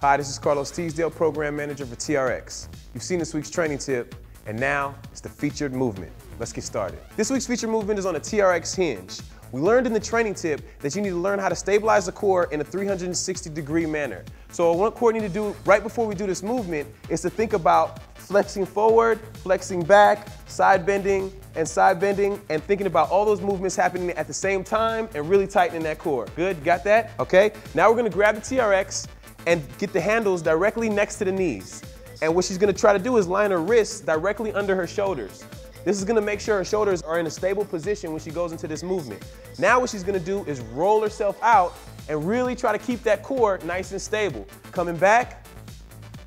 Hi, this is Carlos Teasdale, Program Manager for TRX. You've seen this week's training tip, and now it's the featured movement. Let's get started. This week's featured movement is on a TRX hinge. We learned in the training tip that you need to learn how to stabilize the core in a 360 degree manner. So what core need to do right before we do this movement is to think about flexing forward, flexing back, side bending, and side bending, and thinking about all those movements happening at the same time and really tightening that core. Good, got that? Okay, now we're gonna grab the TRX and get the handles directly next to the knees. And what she's gonna try to do is line her wrists directly under her shoulders. This is gonna make sure her shoulders are in a stable position when she goes into this movement. Now what she's gonna do is roll herself out and really try to keep that core nice and stable. Coming back,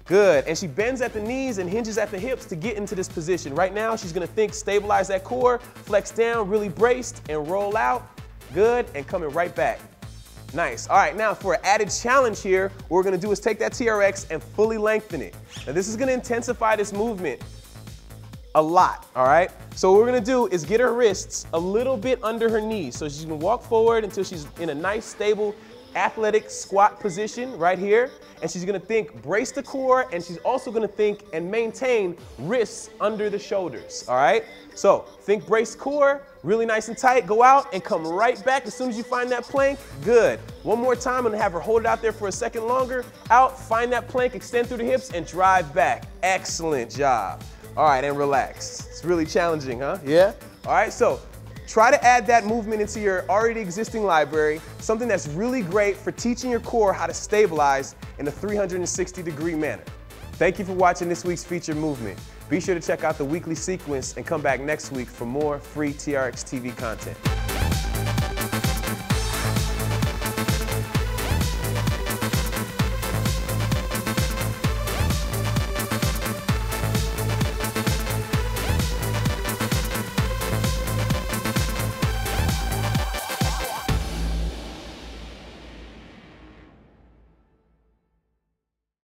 good. And she bends at the knees and hinges at the hips to get into this position. Right now, she's gonna think stabilize that core, flex down, really braced, and roll out. Good, and coming right back. Nice. All right, now for an added challenge here, what we're gonna do is take that TRX and fully lengthen it. Now this is gonna intensify this movement a lot, all right? So what we're gonna do is get her wrists a little bit under her knees. So she's gonna walk forward until she's in a nice, stable, athletic squat position right here. And she's gonna think brace the core, and she's also gonna think and maintain wrists under the shoulders, all right? So think brace core, really nice and tight, go out and come right back as soon as you find that plank, good. One more time, I'm gonna have her hold it out there for a second longer. Out, find that plank, extend through the hips, and drive back. Excellent job. All right, and relax. It's really challenging, huh? Yeah? All right, so try to add that movement into your already existing library, something that's really great for teaching your core how to stabilize in a 360 degree manner. Thank you for watching this week's featured movement. Be sure to check out the weekly sequence and come back next week for more free TRX TV content.